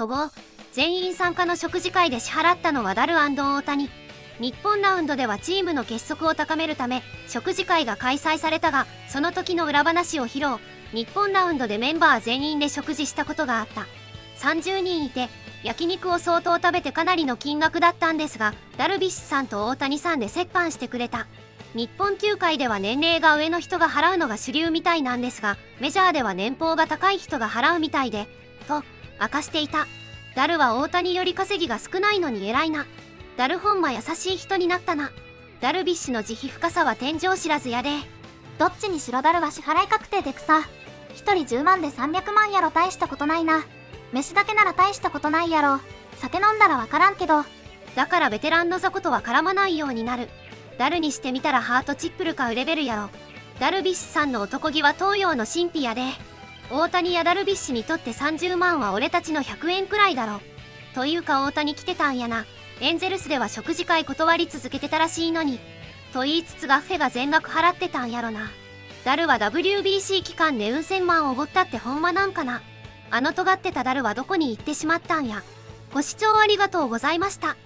と合全員参加の食事会で支払ったのはダル大谷。日本ラウンドではチームの結束を高めるため食事会が開催されたがその時の裏話を披露。日本ラウンドでメンバー全員で食事したことがあった。30人いて焼肉を相当食べてかなりの金額だったんですがダルビッシュさんと大谷さんで折半してくれた。日本球界では年齢が上の人が払うのが主流みたいなんですがメジャーでは年俸が高い人が払うみたいでと明かしていた。ダルは大谷より稼ぎが少ないのに偉いな。ダルホンマ優しい人になったな。ダルビッシュの慈悲深さは天井知らずやで。どっちにしろダルは支払い確定でくさ。1人10万で300万やろ大したことないな。飯だけなら大したことないやろ。酒飲んだらわからんけど。だからベテランの雑魚とは絡まないようになる。ダルにしてみたらハートチップル買うレベルやろ。ダルビッシュさんの男気は東洋の神秘やで。大谷やダルビッシュにとって30万は俺たちの100円くらいだろ。というか大谷来てたんやな。エンゼルスでは食事会断り続けてたらしいのに。と言いつつガッフェが全額払ってたんやろな。ダルは WBC 期間で運千万おごったってほんまなんかな。あの尖ってたダルはどこに行ってしまったんや。ご視聴ありがとうございました。